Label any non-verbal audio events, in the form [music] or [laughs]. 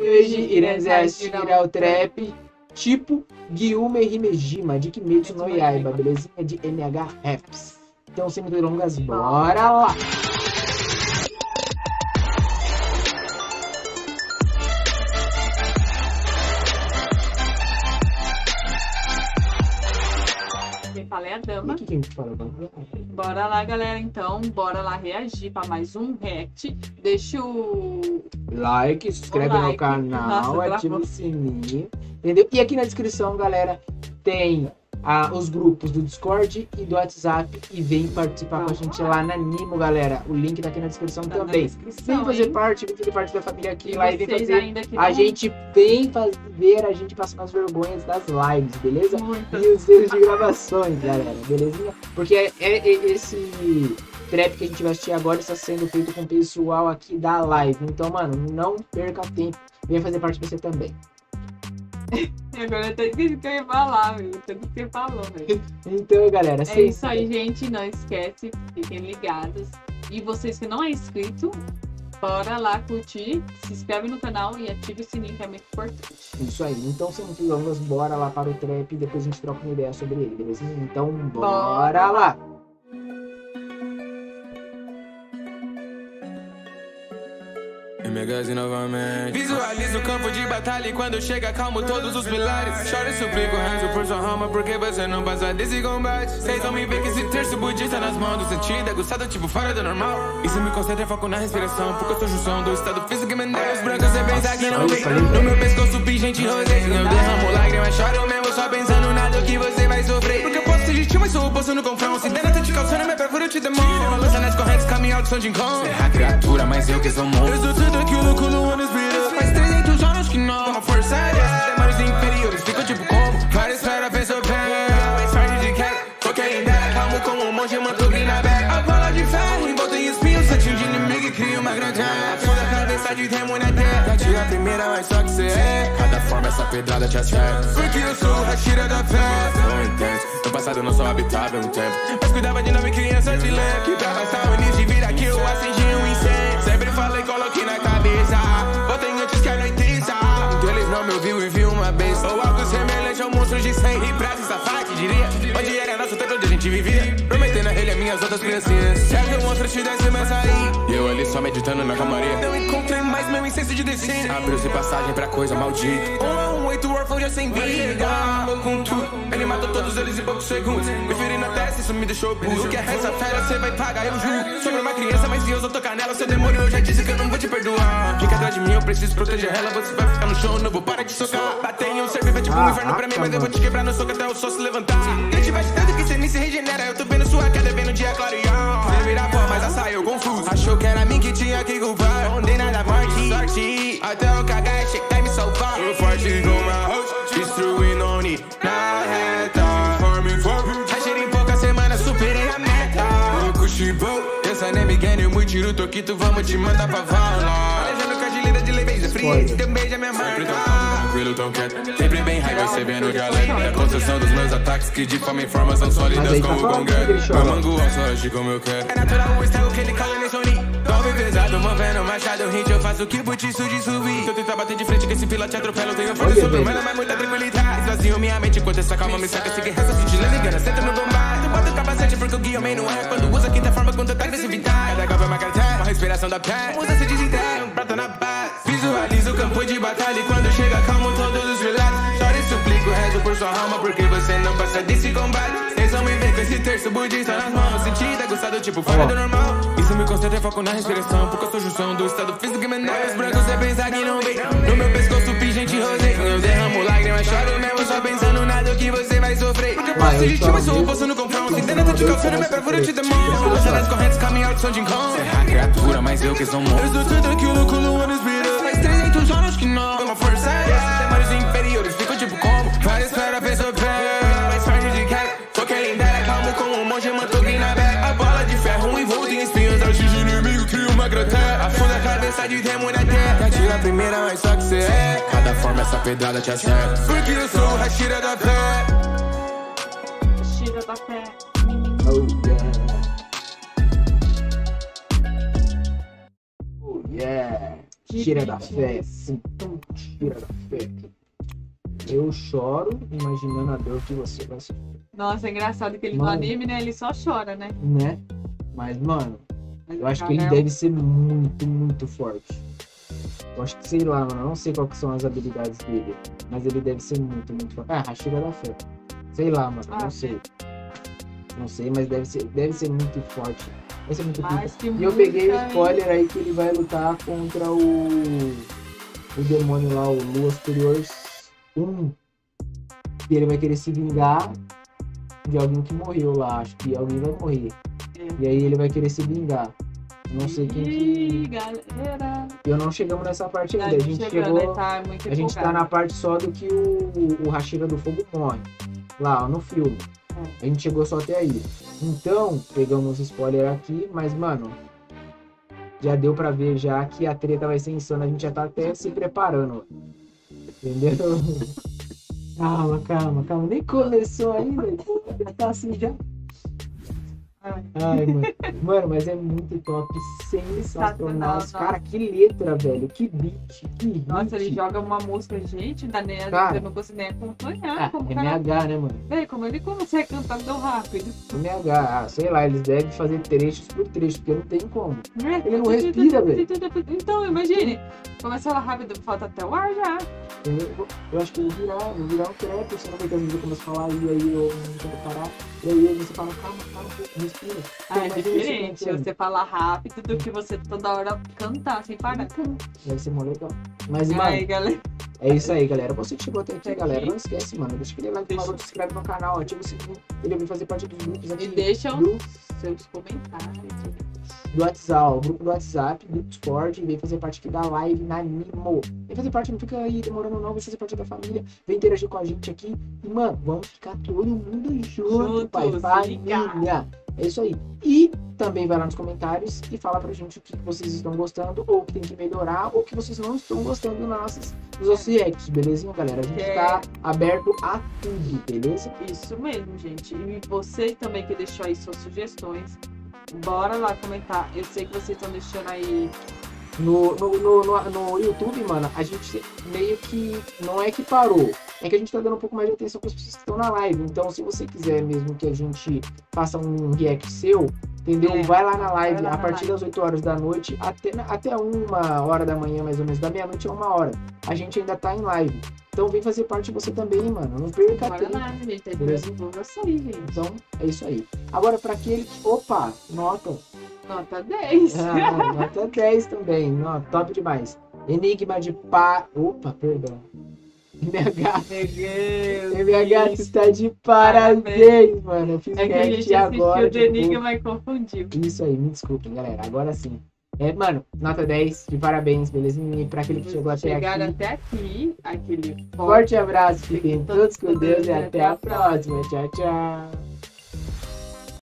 Hoje iremos assistir ao trap tipo Gyume Himejima de Kimetsu no Yaiba, belezinha? De NH Raps. Então, sem muitas delongas, bora lá! É a dama. o que que a gente? Bora lá, galera, então. Bora lá reagir para mais um react. Deixa o. Like, se inscreve O no like. canal, Nossa, ativa o sininho, entendeu? E aqui na descrição, galera, tem os grupos do Discord e do WhatsApp e vem participar com a gente lá na Nimo, galera. O link tá aqui na descrição Tá na também. descrição, Vem fazer hein? parte, vem fazer parte da família aqui E lá e vem fazer. A gente vem fazer a gente passar as vergonhas das lives, beleza? Muitas. E os erros de gravações, galera, belezinha? Porque é, é- é esse trap que a gente vai assistir agora está sendo feito com o pessoal aqui da live. Então, mano, não perca tempo. Venha fazer parte você também. [laughs] E agora até esqueci o que eu ia falar, meu. Tudo que você falou, velho. Então, galera, É vocês- isso aí, gente. Não esquece, fiquem ligados. E vocês que não é inscrito, bora lá curtir, se inscreve no canal e ative o sininho que é muito importante. Isso aí. Então, sem muitas longas, bora lá para o trap e depois a gente troca uma ideia sobre ele, beleza? Então, bora Bora. lá. E novamente. Visualizo o campo de batalha e quando chega calmo todos os pilares. Choro e suplico, rezo por sua alma, porque você não passa desse combate. Vocês vão me ver que esse terço budista nas mãos do sentido é gostado tipo fora do normal. Isso me concentra e foco na respiração, porque eu sou junção do estado físico e mental. Os brancos você pensa que não vem. No meu pescoço pingente rosé. Eu derramo lágrimas, choro mesmo só pensando gentil, mas sou o poço no confront. Se der nada te calçando, minha eu te demoro. Balança nas correntes, caminho alto, som de encontro. Serra a criatura, mas eu que sou monstro. Eu sou tudo aquilo que o Luan inspira. Faz 300 anos que não. Uma força dessas demônios inferiores. Fico tipo como? Para espera, pensa bem. Mais forte de queda. Toquei em dela, calmo como um monge, manto na beca. A bola de ferro, envolta em espinhos. Sete de inimigo e cria uma grande Toda a cabeça de demônio na terra. Tira a primeira, mas só que cê é. Forma essa pedrada te acerta. Porque eu sou a tira da fé. Sou intenso. No passado eu não sou habitável um tempo. Mas cuidava de nove crianças de leve. Que pra bastar o início de vida que eu acendi um incêndio. Sempre falei, coloquei na cabeça. Botei antes que anoiteça. Um deles não me ouviu e viu uma besta. Ou algo semelhante ao monstro de 100 e pratos safate, diria. Onde era nosso tempo onde a gente vivia. Prometendo a ele e minhas outras criancinhas. Se algum monstro te desse mais aí. E eu ali só meditando na camaria. Não encontrei mais meu incenso de destino. Abriu-se passagem pra coisa maldita. Um a um, oito órfãos já sem vida. Com tudo. Ele matou todos eles em poucos segundos. Me feri na testa, isso me deixou puto. O que é essa fera, você vai pagar, eu juro. Sobre uma criança, mas se eu só tocar nela, seu demônio, eu já disse que eu não vou te perdoar. Fica atrás de mim, eu preciso proteger ela. Você vai ficar no chão, não vou parar de socar. Bater em um ser vivo é tipo um inferno pra mim, mas eu vou te quebrar no soco até o sol se levantar. Eu te bate tanto que você nem se regenera. Eu tô vendo sua Eu cuchibou, essa nem me ganha, eu muito tiro toquito, vamos te mandar pra vala. Alejandro Cadilida de leveza fria, teu beijo é minha marca. Tranquilo, tão quieto, sempre bem raiva, você vendo galera. É a construção dos meus ataques que de forma em forma são sólidas aí tá como o falando que gongueiro. ele chora. Eu mango só como eu quero. É natural o estilo que ele cala nesse Oni. Pesado, movendo machado, hit, eu faço o que butiço de subir. Se eu tentar bater de frente com esse pilote atropela, eu tenho força sobre humana, mas muita tranquilidade. Esvazio minha mente enquanto essa calma me saca, siga reza, sentindo ligando, senta no bombado. Tu bota o capacete porque o guia não é quando usa quinta forma com tanta agressividade. Cada golpe é uma cartel, uma respiração da pé. Usa se desintegra, um prato na paz. Visualiza o campo de batalha e quando chega calmo todos os relatos. Choro e suplico, rezo por sua alma porque você não passa desse combate. Vocês vão me ver com esse terço budista nas mãos. Tipo fora do normal. Isso me concentra e foco na respiração. Porque eu sou junção do estado físico e mental. Os brancos você pensa que não vem. No meu pescoço, pingente rosé. Eu derramo lágrimas, choro mesmo só pensando nada que você vai sofrer. Porque eu Vai, posso ser eu gentil, mas sou o vi- poço no confront. Se der nada te calçando, minha eu te demoro. Balança nas correntes, caminho alto, som de encontro. Serra a criatura, mas eu que sou monstro. Eu sou tudo aquilo que o Luan cabeça de demônio na terra. Atira a primeira, mas só que cê é. Cada forma essa pedrada te acerta. Porque eu sou a tira da fé. Tira da fé. Oh yeah. Oh yeah. Tira da fé. Tum, Tira da fé. Eu choro imaginando a dor que você vai sofrer, Nossa, é engraçado que ele Mano. no anime, né? Ele só chora, né? né? Mas, mano, eu acho que ele um- deve ser muito, muito forte. Eu acho que, sei lá, mano, eu não sei quais são as habilidades dele, mas ele deve ser muito, muito forte. Ah, Hashira da Fé. Sei lá, mano, Ah, não sei. Não sei, mas deve ser, deve ser muito forte. Deve ser muito que E eu peguei o hein? spoiler aí que ele vai lutar contra o. O demônio lá, o Lua Superior 1. E ele vai querer se vingar de alguém que morreu lá. Acho que alguém vai morrer. E aí ele vai querer se vingar. Não sei quem que. galera. Eu não chegamos nessa parte ainda. A gente chegando, chegou. né? Tá A gente tá na parte só do que o, o Hashira do Fogo morre. Lá, ó, no filme. É. A gente chegou só até aí. Então, pegamos spoiler aqui, mas, mano, já deu pra ver já que a treta vai ser insana. A gente já tá até se preparando. Entendeu? [laughs] Calma, calma, calma. Nem começou ainda. [laughs] Já tá assim já. Ai. Mano. Mano, mas é muito top. Sensacional. Cara, que letra, velho. Que beat. Que hit. Nossa, ele joga uma música, gente, da Nea, Cara. eu não consigo nem acompanhar. Ah, como, o cara... MH, né, mano? Véi, como ele consegue cantar tão rápido? MH, ah, sei lá, eles devem fazer trechos por trecho, porque não tem como. Né? Ele não respira, velho. Então, imagine. Começa ela rápido, falta até o ar já. Eu, eu acho que eu vou virar, vou virar um trap, você não vê que às vezes eu começo a falar e aí eu não quero parar. E aí você fala, calma, calma, respira. Ah, é diferente você falar rápido do que você toda hora cantar sem parar. Deve ser mó legal. Mas, mano, aí, galera? é isso aí, galera. Você chegou até aqui, galera, não esquece, mano. Deixa aquele like, Deixa- se inscreve no canal, ativa o sininho. Ele vai fazer parte dos grupos aqui E deixam do, seus comentários. do WhatsApp, o grupo do WhatsApp, do Discord, vem fazer parte aqui da live na Nimo. Vem fazer parte, não fica aí demorando não, vem fazer parte da família, vem interagir com a gente aqui. E, mano, vamos ficar todo mundo junto, Junto, pai, família. É isso aí. E também vai lá nos comentários e fala pra gente o que vocês estão gostando, ou que tem que melhorar, ou que vocês não estão gostando dos nossos, dos nossos reacts, belezinha, galera? A gente É. tá aberto a tudo, beleza? Isso mesmo, gente. E você também que deixou aí suas sugestões, bora lá comentar. Eu sei que vocês estão deixando aí. No, no, no, no YouTube, mano, a gente meio que não é que parou. É que a gente tá dando um pouco mais de atenção para as pessoas que estão na live. Então, se você quiser mesmo que a gente faça um react seu, entendeu? É, vai lá na live lá a na partir live. das 8 horas da noite até, até uma hora da manhã, mais ou menos, da meia-noite a uma hora. A gente ainda tá em live. Então vem fazer parte você também, mano. Não perca Bora tempo. lá, gente. Aí Beleza? divulga isso aí, gente. Então, é isso aí. Agora, para aquele que. Opa! Nota. Nota 10. Ah, nota 10 também. Ó, top demais. Enigma de pá. Opa, perdão. MH. Meu Deus. MH, tu tá de parabéns, mano. Eu fiz É que a gente agora. assistiu o tipo, Enigma e confundiu. Isso aí, me desculpem, galera. Agora sim. É, mano, nota 10, de parabéns, belezinha. E pra aquele que chegou até Chegaram aqui. até aqui, aquele Forte abraço, fiquem todos com Deus e até a próxima. Tchau, tchau.